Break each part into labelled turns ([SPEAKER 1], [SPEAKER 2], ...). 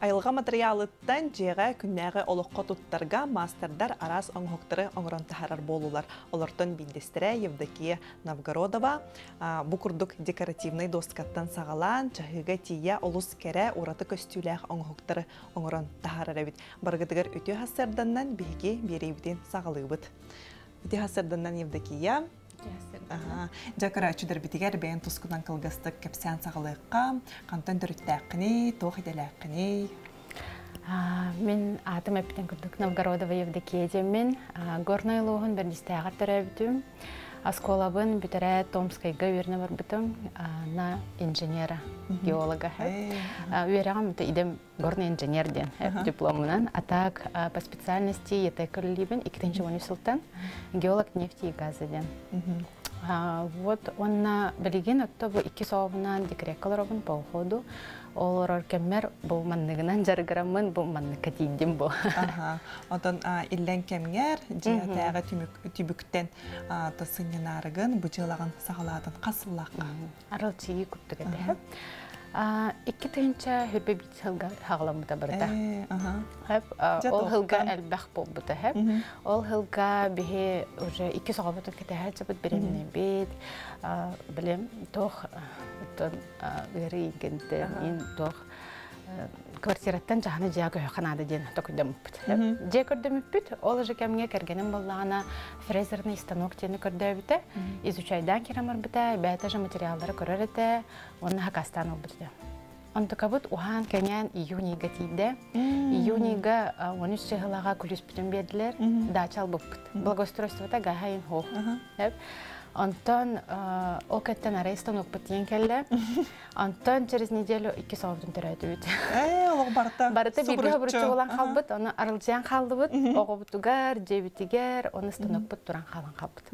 [SPEAKER 1] Айылға материалыттан жеға күннәғы олыққа туттарға мастердар арас оңхоқтары оңырон тахарар болулар. Олартон биндестірі Евдокия Новгородова бұ күрдік декоративный доскаттан сағалан чахыға тия олус кәрі ураты көстүләқ оңхоқтары оңырон тахарар әбіт. Барғыдығыр өте хасырданнан бейге берейбден сағалыбыт. Өте хасырданнан Евдокия Жакара чудыр битигер бәйін тұскынан кылгастык кәпсән сағылыққа, қантан дүріттәқіні, тоқ еделәқіні.
[SPEAKER 2] Мен атым әпітен күрдік Новгородова Евдокия мен горной лоғын бірдістәғір түрәбітім. Асколабын бүтірі Томскайға өріне бар бұтым на инженера, геолога. Үйеріғам бұты идем горный инженер ден дипломынан. Атак по специальности етекілібін 2-ші сылтан геолог нефти и газы ден. Вот онна билигин отто бу икки сообунан декрекаларобун по уходу олорор кеммер бу манныгынан жаргарамын бу манны катидим бу.
[SPEAKER 1] Отон иллен кемгер жиятага түбүктен тасынянарыгын бу жылаган сагалаатын касыллакка.
[SPEAKER 2] Арыл чиги күттүгәдә. Икки тыгынча хөбе бит хылга хагламыта барда. Хәп ол хылга әлбәх булбыта хәп. Ол хылга бихе уже икки сагабыта кете хәҗә бит беремне бит. Билем тох тон гәри генте ин тох квартираттан жаһаны жаагы ханада ден токдым бит. Же көрдөм бит. Ол же кемге кергенем боллана фрезерный станок тени көрдөбүтэ. Изучайдан керамар бите, бәтәжә материаллары көрөрөтэ. Оны хакастан олбыты. Антыкабыт ухан кенен июнига тиде. Июнига 13 чыгылага күлүс бүтүн бердилер. Дачал буппут. Благоустройствота гахайын хох. Антон ол кәттен арейстан оқпытиен келді. Антон через неделю икі сауырдың түрәді өйді.
[SPEAKER 1] Эй, олық барыта.
[SPEAKER 2] Барыта бірге бұрытшы olan қалбыт, оны арылжан қалды бұд, оғы бұтугар, жебітігер, оны стан оқпыт тұран қалан қалбыт.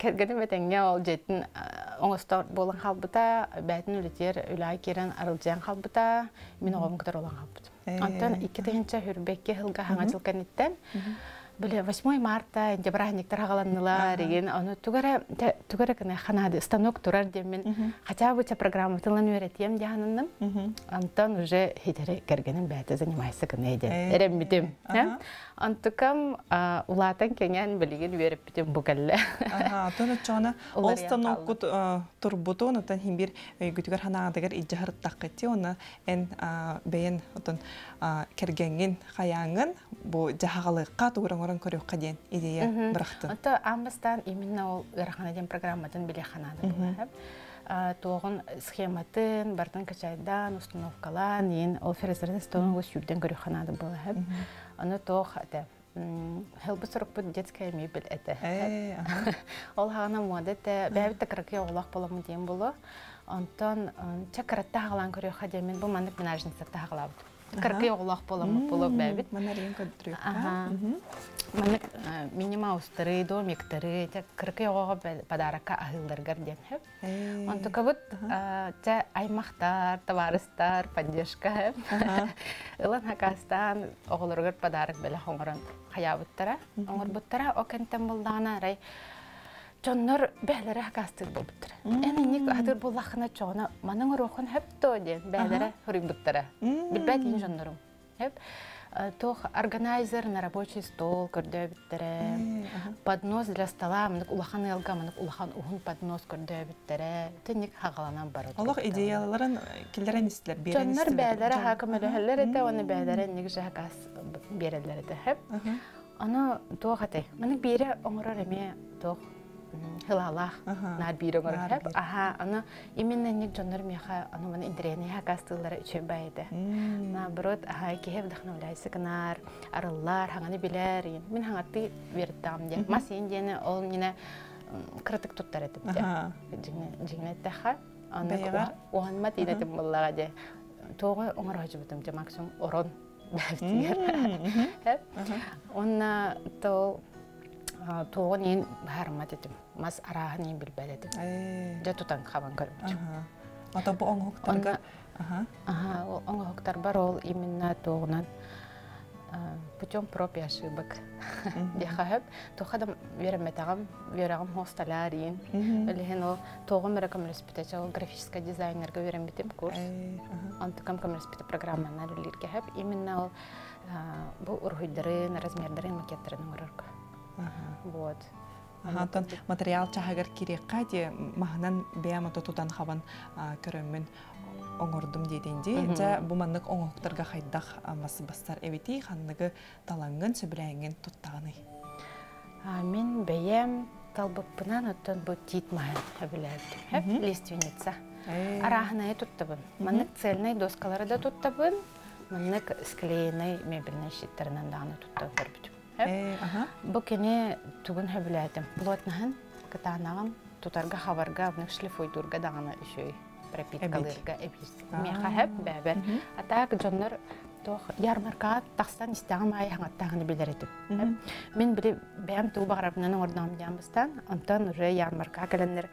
[SPEAKER 2] Кергені бәтенге ол жетін оңыстар болан қалбыта, бәтін үлетер үлай керен арылжан қалбыта, мен оғым күтір olan қалбыт. Антон икі тегінші хүрбекке хылға хаңа еттен, Біле 8 марта инде праздниктар хагаланнылар деген аны тугара тугара кына ханады станок турар демен хотя бы те программа тылан өретем дияныным антон уже хитере кергенин бәте занимайся кына иде эреммитим антыкам улатан кенген билген берип битим бугалле
[SPEAKER 1] ага тоны чона ол станок кут турбуту натан химбир өйгүтүгөр ханадыгар иджахар таккати оны эн бейен отон кергенген хаяңын бу жахагалыкка тугураңоран көрөкка ден идея бырактын.
[SPEAKER 2] Ото амбастан именно ол ырахана ден программадан биле ханады. Тоғын схематын, бартын качайдан, установкалан, ен ол ферезерден столын өз юрден көрөк ханады була. Аны тоқ аты Хелбі сұрық бұл детская мебель әті. Ол хағана мода әті, бәбітті кіріке оғылақ боламын дейін болу. Онтан чакаратта хағалан көрөк хадемен бұл мандық менажнистакта хағалабыды. Кыркы оғлақ боламы болып бәбіт.
[SPEAKER 1] Манарин көндірек.
[SPEAKER 2] Маны минимаустары, домиктары, те кыркы оғаға подаракка ахылдаргар ден хеп. Онты кабыт те аймақтар, товарыстар, поддержка хеп. Илан хакастан оғыларгар подарок бәлі хоңырын хаябыттара. Оңыр бұттара, о кенттен бұлдана рай. Жоннор бәлері хакастыр болбыттыр. Әні ник атыр боллақына чоғына маның рухын хеп то ден бәлері хұрын бұттара. Білбәт ен жоннорым. Хеп. Тох органайзер на рабочий стол көрдө биттере. Поднос для стола, мынык улахан элга, мынык улахан ухун поднос көрдө биттере. Тенник хагаланан бары.
[SPEAKER 1] Аллах идеяларын килдерен истилер, берен
[SPEAKER 2] Жоннор бәлері хакым өлөһөллөр эте, оны бәлері ник жахас берелер эте. Хеп. Аны тох ате. Мынык бире оңорор эме тох хылалах нар бире оңорор хеп. Аха, аны именно ник жоннор меха аны мана интерене хакастылары үчө байды. Наоборот, аха кеһе вдохновляйся канар, арыллар, хаңаны билер. Мен хаңатты бердам де. Мас индене ол мине туттар этип де. Таха. Аны буллага. Тоғы максимум орон. Онна то тоғын ең бәрімат етім. Мас араһын ең білбәл етім. Жа тұтан қабан көрмечім.
[SPEAKER 1] Ата бұл оңғықтарға?
[SPEAKER 2] Оңғықтар бар ол именно тоғынан путем проб и ошибок. Яхахып, тухадам вереметагам, верагам хосталарин. Элехен ол тогым мере коммерспите, ол графический дизайнерга вереметим курс. Антыкам коммерспите программаны лирге хеп. Именно ол бу урхуйдарын, размердарын, макеттерин урарга. Вот.
[SPEAKER 1] Ахатан материал чахагар кирекка де маханан бәямата тутан хабан көрөммүн оңордум дейденде, жа бу маннык оңоктарга хайдах амасы бастар эбити ханныгы талангын сөбүләңген туттаганы.
[SPEAKER 2] Мен оттан бу тит махан хөбүләдим. Хеп лиственница. Арахнай туттабын. Маннык цельный доскалары да склеенный мебельный щиттеринен даны туттабын бит. Бу кене тугун хөбүләдим. Плотнаһын кытанагын тутарга хабарга бны шлифойдурга даганы үшөй пропиткалырга эбис. Меха хэп бәбәр. Атак жоннор тох ярмарка тахстан истагым ай хаңаттагыны билер этип. Мен бири бәм туу багарабынан ордам ямбыстан, антан уже ярмарка келеннер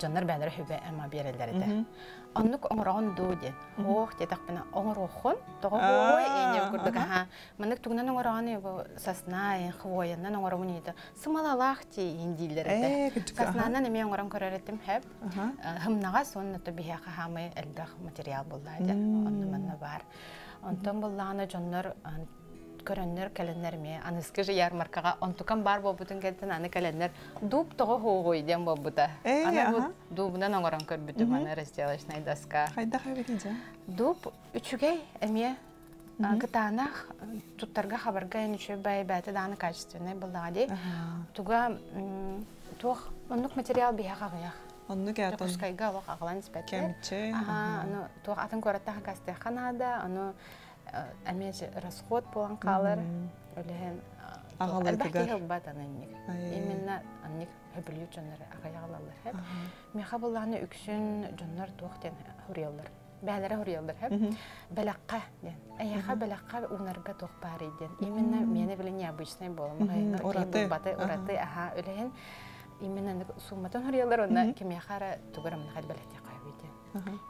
[SPEAKER 2] жоннор бәлер хөбе әмма берелер иде. Оннук оңорон дуди. Ох, те тахпына оңорохон, того ой эне курдук ха. Мынык тугнан оңороны бу сосна, хвояннан оңорон иде. Сымалалах ти индилер иде. Соснанан эме оңорон көрөр этим хеп. Хымнага сонна то бия хамы элдах материал булла иде. Онны манна бар. Онтон булланы жоннор көрөннөр каленнер ме аныскы же ярмаркага онтукан бар болбутун келтен аны каленнер дуб того хоогой дем болбута аны бу дубунан оңорон көрбүтү мана разделочная доска
[SPEAKER 1] хайда хайбетиже
[SPEAKER 2] дуб үчүгей эме кытаанах туттарга хабарга энүчө бай бәте дааны качественный булдади туга туох оннук материал биягагыях
[SPEAKER 1] оннук ятын
[SPEAKER 2] кускайга вак агалан спетте
[SPEAKER 1] кемче
[SPEAKER 2] аны туох атын көрөттаха касте ханада аны әмес расход болған қалар өлеген әлбәхте бат ананник именно анник хөбүлүү жоннор агаягалалар хэп меха булланы үксүн жоннор туохтен хуриялар бәләре хуриялар хэп бәләкка ден әяха бәләкка унарга туох бар иден именно мене биле необычный болом ураты. баты ураты аха өлеген именно онна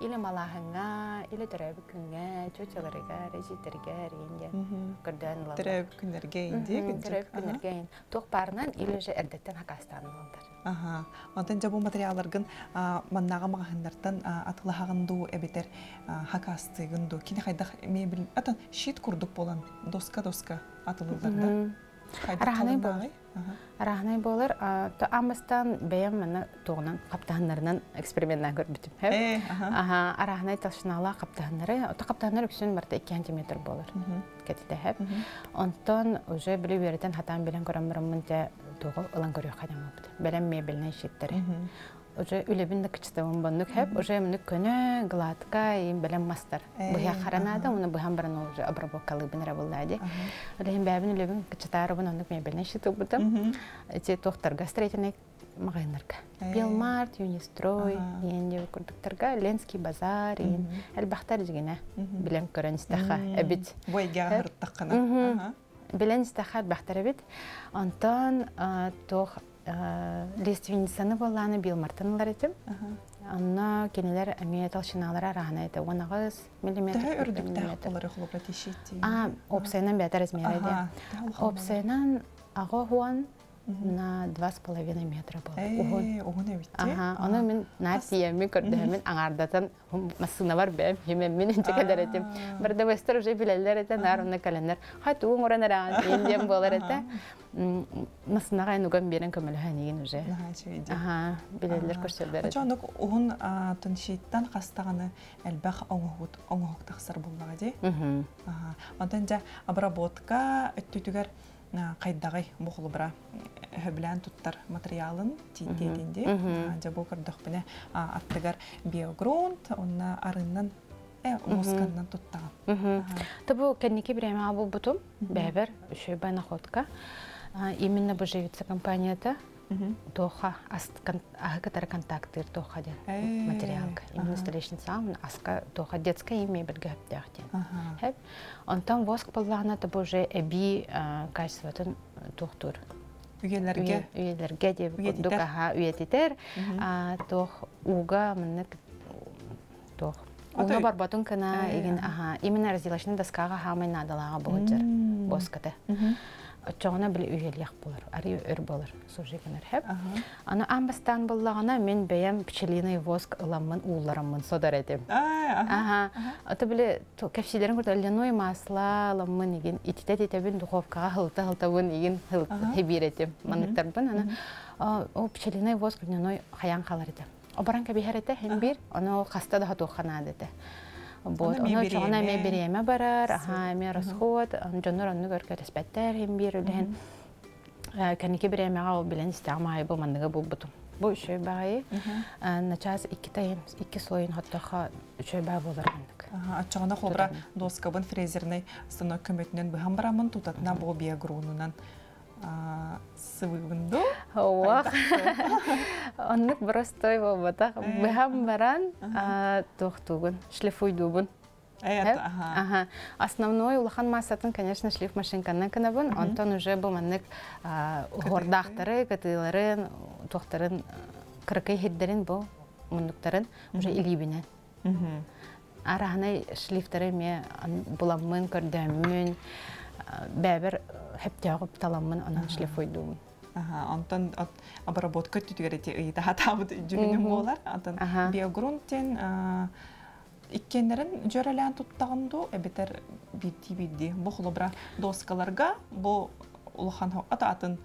[SPEAKER 2] или малахыңа или төрөбү күнгө чөчөлөргө резитерге ренге көрдөн лала
[SPEAKER 1] төрөбү күнөргө инди
[SPEAKER 2] төрөбү күнөргө ин тох барынан или же эрдеттен хакастан болдар
[SPEAKER 1] Аха. Онтан жабу материалларгын маннага магахыннартан атылахагынду эбетер хакастыгынду кини хайдах мебель атын шит курдук болан доска доска атылыларда.
[SPEAKER 2] Араханай болар. Араханай болар. То амыстан бәйем мана тоғынан қаптаһыннарынан эксперименттан көрбүтүм. Аха, араханай ташнала қаптаһыннары, то қаптаһыннар үксүн барта 2 см болар. Кетите хеп. Онтон уже биле берден хатан белен көрөмөрөмүн те тоғы ылан көрөй кадам болду. Белем мебельный щиттери. Уже үлебин да кычтабын боннук хеп уже мынык көне гладка им белем мастер быя харанада уны быхан баран уже обработкалы бин рабылдади. Олем бәбин үлебин кычтары бун оннук мебелне шитып бутам. Эти тохтарга строительный магазиндарга Белмарт, Юнистрой, енде курдуктарга Ленский базар, ен әлбахтар дигене билем көрөн истаха эбит.
[SPEAKER 1] Бойга хырттакына.
[SPEAKER 2] Билен истаха әлбахтар эбит. Антон тох лиственницаны болланы билмартынлар этим. Анна кенелер әме талшыналар арахана это 19 миллиметр.
[SPEAKER 1] Да, үрдүктә булары хлопрат ишетти.
[SPEAKER 2] А, опсайнан бәтә размеры да. Опсайнан ага хуан на два с половиной метра
[SPEAKER 1] эбит.
[SPEAKER 2] Ага, аны мен насиями көрдүм мен аңардатан масына бар мен инде кадер этим. Вестер уже билелер эте нарны календар. Хат уң оранара индем болар эте. Масынага нуган берен көмөлһән иген уже. Ага, билелер көрсөлдер.
[SPEAKER 1] Жонук угун тыншиттан хастаганы әлбәх оңгот оңгок тахсар булмага ди. Ага. Ондан жа обработка өттүтүгөр кайдагай бухулбра хөблән туттар материалын титтединде жабу көрдөх бине аттыгар биогрунт онна арыннан москаннан туттаган.
[SPEAKER 2] Табу кенники бреме абу бутум бәбер үшөй находка. Именно живица компанията тоха агатар контакты тоха ден материалка. Именно столичный сам аска тоха детская имя белге хаптяхтен хеп онтан воск боллана та боже эби качествотын тухтур
[SPEAKER 1] үйелерге
[SPEAKER 2] үйелерге деп курдук аха үйетитер тох уга мынык тох. Уна барбатун кына иген аха именно разделочный доскага хамай надалага болжар боската. Чоғына біле үйелияқ болар, ари өр болар, сужи генер хеп. Аны амбастан боллагана мен бәям пчелиный воск ыламмын уулараммын содар. Аха. Аты біле кәпсилерин көрдө льняное масло ыламмын иген итите тетебин духовкага хылта хылтабын иген хебир этим. Маныктарбын аны о пчелиный воск льняной хаян калар этим. Обаран кәбихәр эте һәм бир, аны хаста да хатухана дете. Вот, оны чоғына ме береме барар, аха, ме расход, жонор онны көркө теспеттер һәм бир үлән. Кәнеке беремеға ол билен истәмай бу мандыгы бу бутум. Бу үшөй багы, начас икки тайын, икки слойын хаттаха үшөй баг болар мандык.
[SPEAKER 1] Ачағына холбра доскабын фрезерный станок көмөтүнөн быхам барамын тутатна бу биогрунунан сывыгынду.
[SPEAKER 2] Ова. Оннык простой болбата. Быхам баран тохтугун, шлифуйдубун. Ага. Основной улахан масатын, конечно, шлиф машинканан канабын. Онтон уже бу маннык гордахтары, катыларын, тохтарын, кыркай хеддерин бу мундуктарын уже илибинен. Араханай шлифтары ме буламмын, көрдәммын, бәбір хептягып таламмын анан шлифойдуум.
[SPEAKER 1] Ага, антон обработка түтүгәрети ыйта хатабыт жүрүнүм болар. Антон биогрунтен иккенерин жөрелән туттагынду эбетер бити бидди. Бу холобра доскаларга улахан ата атын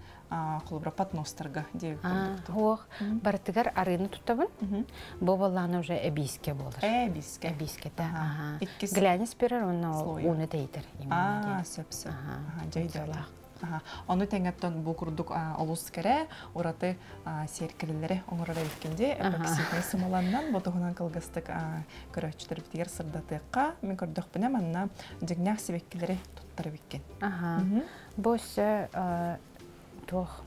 [SPEAKER 1] холобра патностарга деп.
[SPEAKER 2] Хох, бартыгар арыны туттабын. Бу балланы уже эбиске болар.
[SPEAKER 1] Эбиске.
[SPEAKER 2] Эбиске да. Глянец берер, оны уны тейтер.
[SPEAKER 1] А, сөп-сөп. Ага, жайдалах. Оны тәңәттен бұл күрдік олыс кәрі, ораты серкелелері оңырара еткенде, эпоксидный сымаланнан бұтығынан кылгыстық көрәчтір бітігер сырдатыққа, мен көрдік біне манна жігнәқ себеккелері тұттырып еккен.
[SPEAKER 2] Бұл туох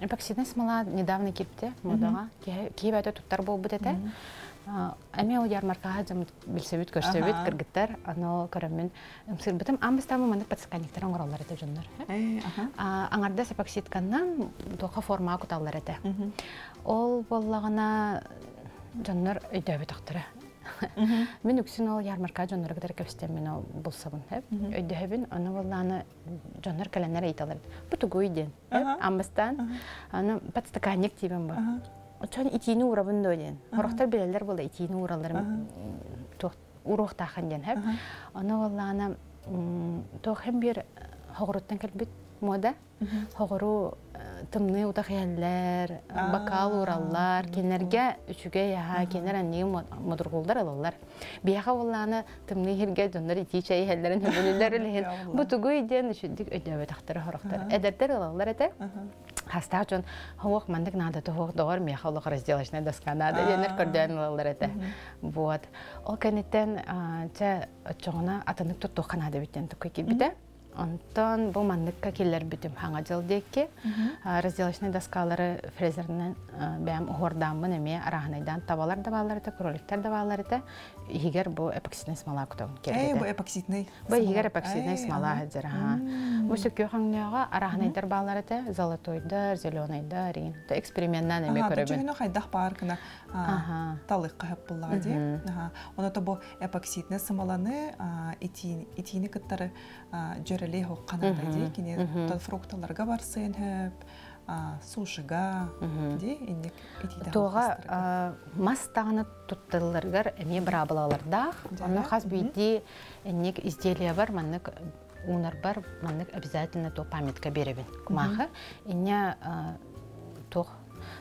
[SPEAKER 2] эпоксидный смола недавно кипте модаға кейбәті туттар бол бұд әті Әме ол ярмаркаға жам білсебіт көштебіт кіргіттер, ано көріммен сырбытым амбыстамы маңдық пациканиктер оңыралар әті жондар. Аңарда сепоксидканнан тоқа форма күталар әті. Ол боллағына жондар өйдөбі тақтыры. Мен үксін ол ярмарка жондар кедер көстем мен ол болсабын. Өйдөбін, аны боллағына жондар кәләнер әйталар. Бұтугу үйден. Амбыстан, аны пациканик дейбін бұл. Чон итини урабын дөлен. Хорохтар белелер болды итини уралар урух тахан ден хәп. Аны валлана тох hem bir хогоруттан келбит мода. Хогору тымны ута хәлләр, бакал ураллар, кенерге үчүгә яха кенер анны модургулдар алалар. Бияха валлана тымны хирге дондар ити чай хәлләрен хәбүлләр леген. Бу тугу иден үчүдик өдәбе тахтары хорохтар. Әдәттер алалар әтә. Хаста чон хоох мандык надо то хоох догор меха олох разделочная доска надо денер көрдөн алалар эте. Вот. Ол кенеттен ча чоңна атынык тутту канада биттен тукай кибите. Онтон бу мандыкка келер бүтүм хаңа жыл декке. Разделочный доскалары фрезернен бәм уһордамын эме араханайдан табалар да балар да кроликтер да балар да егер бу эпоксидный смола күтөн
[SPEAKER 1] керек. Э, бу эпоксидный.
[SPEAKER 2] Бу егер эпоксидный смола хәзер ха. Бу сөккө хаңняга араханайдар балар да золотойдар, зеленойдар, ин. Та эксперименттан эме көрөбүн.
[SPEAKER 1] Ага, хайдах бар кына. Ага. Талык кыһап булла ди. Ага. Оны то бу эпоксидный смоланы жөреле хоккана ди. Кине фрукталарга барсын хөп сушыга ди инник итида
[SPEAKER 2] туга мастаны туттыларгар эме брабалаларда аны хас бийди инник изделия бар маннык унар бар маннык обязательно то памятка беребин кумаха инне тух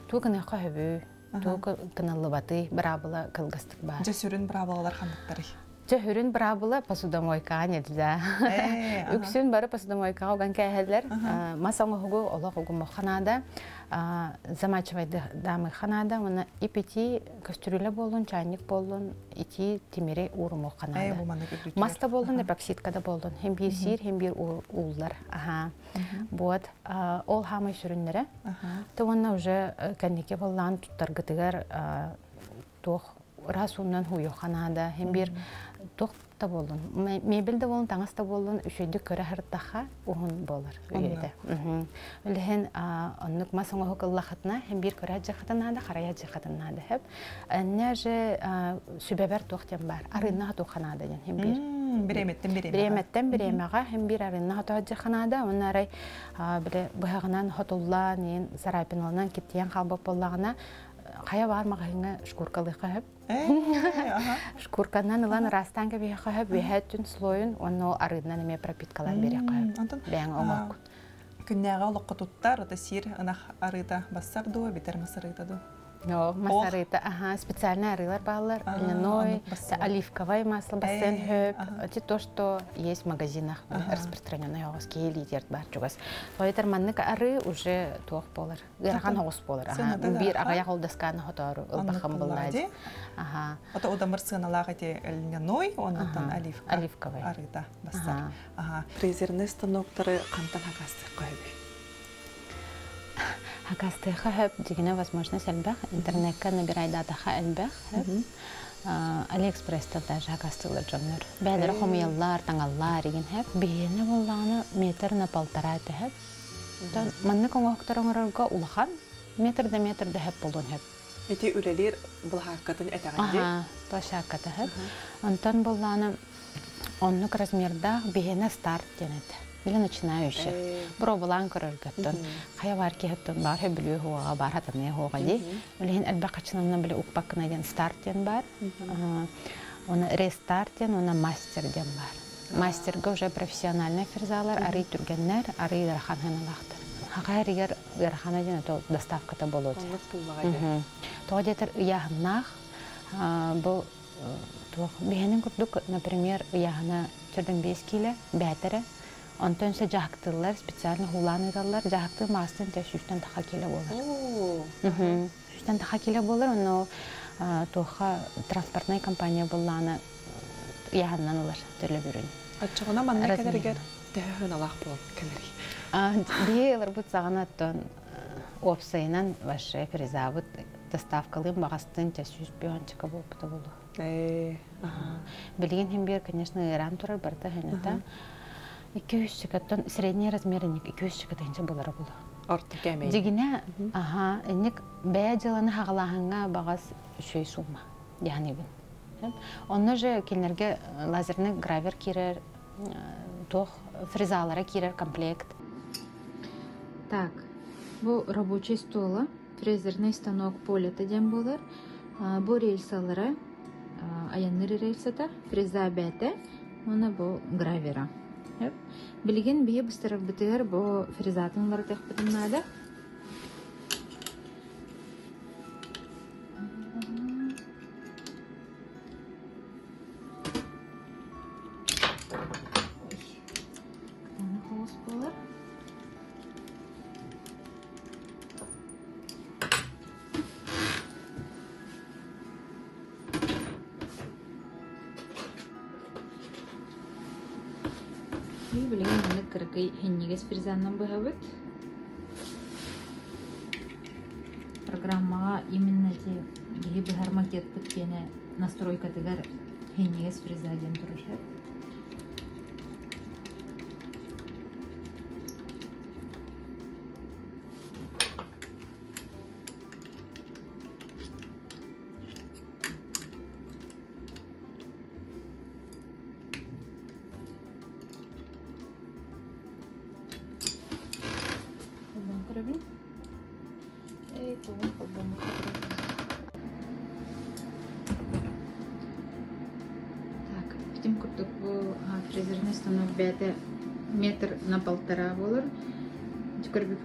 [SPEAKER 2] туганы хабы туг каналыбаты брабала кылгастык бар.
[SPEAKER 1] Жесүрүн брабалалар хандыктары
[SPEAKER 2] Жөхүрүн брабыла посудомойкаға нетілді. Үксүн бары посудомойкаға оған кәйхәлер. Масаңы хугу, ола хугу моханада. Замачывай дамы ханада. Оны ипити кастрюля болын, чайник болын, ити тимери уру моханада. Маста болын, эпоксидкада болын. Хем бир сир, хем бир уллар. Вот. Ол хамай сүрінлері. То онна уже кәнеке болан туттаргытыгар тух ырас уннан хуйоханада хем бир тохта болун мебел да болун таңас да болун үшөйдү көрө хыртаха уһун болор үйөдө үлһен оннук масоңо хокыллахатна хем бир көрө жахатанада карая жахатанада хеп энне же сүбебер тохтен бар арынна туханада хем бир.
[SPEAKER 1] Биреметтен биреме
[SPEAKER 2] биреметтен биремега хем бир арынна туханада оннарай биле быһагынан хотулла нен сарапиналынан киттиен халбап боллагына Хая бар мағайыңа шкуркалы қағып. Шкурканан ылан растан кәбе қағып, бейхәттін слойын, оны арыдынан эме пропиткалар бере қағып. Бәң оңақ.
[SPEAKER 1] Күннәға олыққа туттар, это сир ынақ арыда бассар дуы, битер масарыда дуы.
[SPEAKER 2] Масарыта, ага, специальные арылар баллар, льняной, оливковое масло, бассейн хөп. Это то, что есть в магазинах, распространенное у вас, лидер бар чугас. Поэтер маннык ары уже туох болар. Гырахан хоғыс болар. Бир агая холдасканы хотору, ылбахам болнайды.
[SPEAKER 1] Ага. Это удамыр сыналага те льняной, оннан оливка.
[SPEAKER 2] Оливковый.
[SPEAKER 1] Арыда бассар. Ага. Фрезерный станоктары кантан хагасты койбей.
[SPEAKER 2] Хакастыха хөп дигене возможность әлбәх. Интернетка набирай датаха әлбәх. Алиэкспресста даже хакастылар жоннор. Бәлері хомияллар, таңаллар еген хөп. Бейені болланы метр на полтора әті хөп. Манны коңоқтар оңырырға улахан метр да метр да хөп болуын хөп.
[SPEAKER 1] Эти үлелер бұл хаккатын әтәғанде?
[SPEAKER 2] Ага, бұл хаккаты хөп. Онтан болланы оннук размерда бейені старт денеді или начинающих. Пробалан көрөргөттөн. Кая бар кехеттен бар хөбүлүү хуага бар хатаны хуага ди. Улен алба качынамна биле укпаккына ден старттен бар. Оны рестарттен, оны мастер ден бар. Мастерга уже профессиональный ферзалар, ары түргеннер, ары дархан ханалахтыр. Хагайр егер дархана ден то доставката болот. То детер яхнах бу то бенин курдук, например, яхна түрден 5 киле, бәтере, Онтон се жақтылар, специально хулан ыдалар, жақты мастын те сүстен таха келе болар. Сүстен таха келе болар, но тоха транспортная компания болланы яғаннан олар түрлі бүрін.
[SPEAKER 1] Атчығына манна кәдергер тәхін алақ болып кәдері.
[SPEAKER 2] Биелер бұт саған аттон опсайынан ваше призавыт доставкалым бағастын те сүз биончика болып та болу. Білген хем бер, конечно, Иран турар барда хенета. Iki üç çıkattan средний размерник iki üç çıkatınca bulara bulu.
[SPEAKER 1] Orta kemey.
[SPEAKER 2] Digine aha enlik baya жыланы хағалағанға бағас шөй сумма. Yani bin. Онны же келнерге лазерный гравер кирер, тох фрезалара кирер комплект. Так, bu рабочий стола, фрезерный станок полета дем булар. Бу рельсалары, аянныр рельсата, фреза бәте, оны бу гравера. Билген бие быстырып битер бу фризатынлар тех битнада. Фризаннан бұхабыт. Программаға именно те геге бұхар макет бүткені настройка тігер хеннегес фризаден.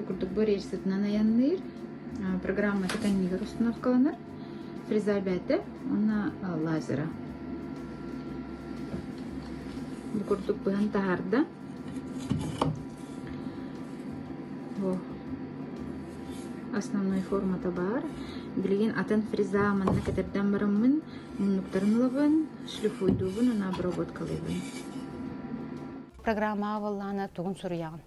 [SPEAKER 2] Жүкір бі курдук бу рельсетна наянныр. Программа теканнигер установкаланыр. Фреза бәді, она лазера. Курдук бұған тахарда. основной формата бар. Билген атын фреза манна кетерден барыммын, муннуктарын лабын, шлифуйдубын, она обработкалыбын. Программа аваллана тугун суряғын.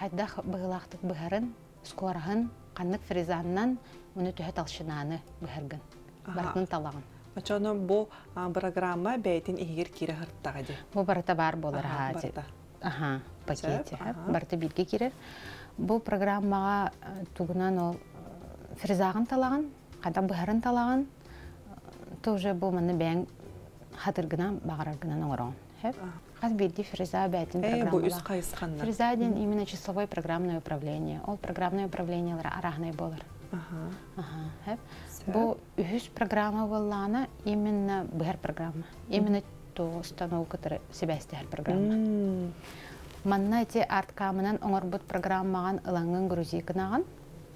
[SPEAKER 2] Хайдах бұғылақтық бұғарын, скорағын, қаннық фрезаннан, оны түхет алшынаны бұғыргын. Бартын талағын.
[SPEAKER 1] Очоно бу программа бәйтин игер кире хырттага ди.
[SPEAKER 2] Бу барата бар болар хаҗи. Аха, пакете. Барта бирге кирер. Бу программага тугунан ол фризагын талаган, када быһарын талаган. Тоже бу маны бәң хатыргына багараргына оңорон. Хеп. Хаз бирди фриза бәйтин программа.
[SPEAKER 1] Бу үз кайысканнар.
[SPEAKER 2] Фриза ден именно часовое программное управление. Ол программное управление арахнай болар. Ага. Ага. Хеп. Бу үһүс программа боллана именно быһар программа. Именно то установкатары себәстәр программа. Манна эти арт камынан оңорбут программаган ылангын грузикынаган.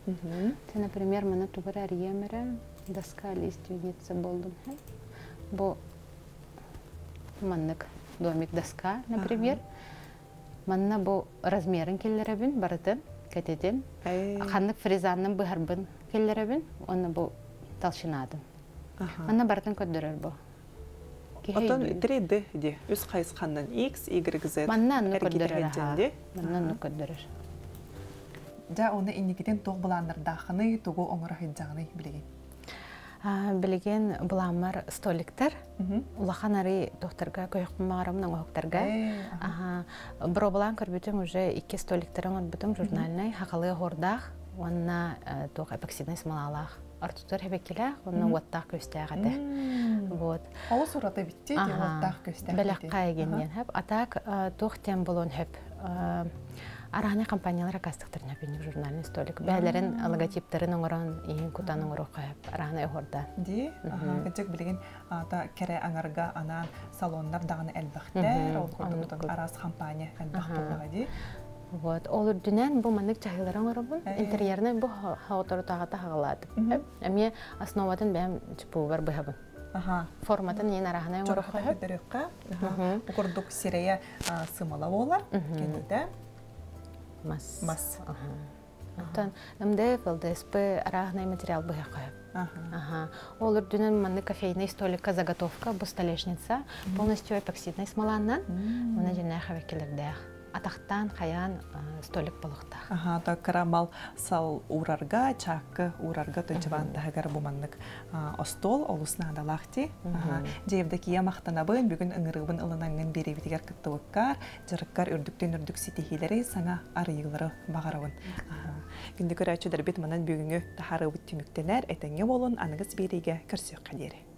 [SPEAKER 2] Те, например, мана тугар ариемере доска лиственница болдум. Бу маннык домик доска, например. Манна бу размерын келлеребин барытын, кетедин. Ханнык фризаннын быһарбын келлеребин, оны бу талшынадым. Манна барытын көддөрөр бу.
[SPEAKER 1] Отон 3D ди, үз кайсқаннан X, Y, Z.
[SPEAKER 2] Манна аны көддөрөр. Манна аны көддөрөр.
[SPEAKER 1] Да, оны инникитен тоқ буланнардахыны, тугу оңыра хиджағыны білеген.
[SPEAKER 2] Білеген буламар столиктер. Улахан ари докторга көйөкпүн мағарамын оңоқтарга. Бро булан көрбүтүм уже икки столиктерин отбутум журнальный, хақалы хордах, онна тоқ эпоксидный смолалах. Артутар хебекеле, онна уаттах көстәгәде. Вот.
[SPEAKER 1] Ол сураты битти, уаттах көстәгәде.
[SPEAKER 2] Беләккә егеннен хеп. Атак тоқ тем болон хеп. Араны компаниялар кастыктырын хепин журнальный столик. Бәләрен логотиптерин оңорон, иһин кутан оңоро хеп. Араны хорда.
[SPEAKER 1] Ди, гәҗек билеген ата кере аңарга анан салоннар дагыны әлбәхтә, ол курдук арас компания әлбәх булга ди.
[SPEAKER 2] Вот, ол үрдүнен бу маннык чахиларын орабын, интерьерны бу хаотору тағата хағалады. Әме основатын бәм чипу бар быхабын. Форматын ен оры
[SPEAKER 1] қойып. Чорқа Курдук сирея сымала болар, кенеде.
[SPEAKER 2] Мас.
[SPEAKER 1] Мас.
[SPEAKER 2] Оттан, эмде ФЛДСП арахана материал қойып. Ага. Ол үрдүнен манны кофейный столика заготовка, бу столешница, полностью эпоксидный смоланнан, мына жена атақтан қаян столик болықта.
[SPEAKER 1] Аха, та карамал сал урарга, чакка урарга төнчеван тагар буманнык остол олусна адалахти. Аха, кия мақтанабын бүгін ыңырыбын ылынаңын беребитигер кыттыбыккар, жырыккар үрдүктен үрдүк ситихилери саңа арыйылары бағарауын. Күнді көрәчі дәрбет манан бүгінгі тахары бүттіміктенер әтәңе болын анығыз береге көрсек қадері.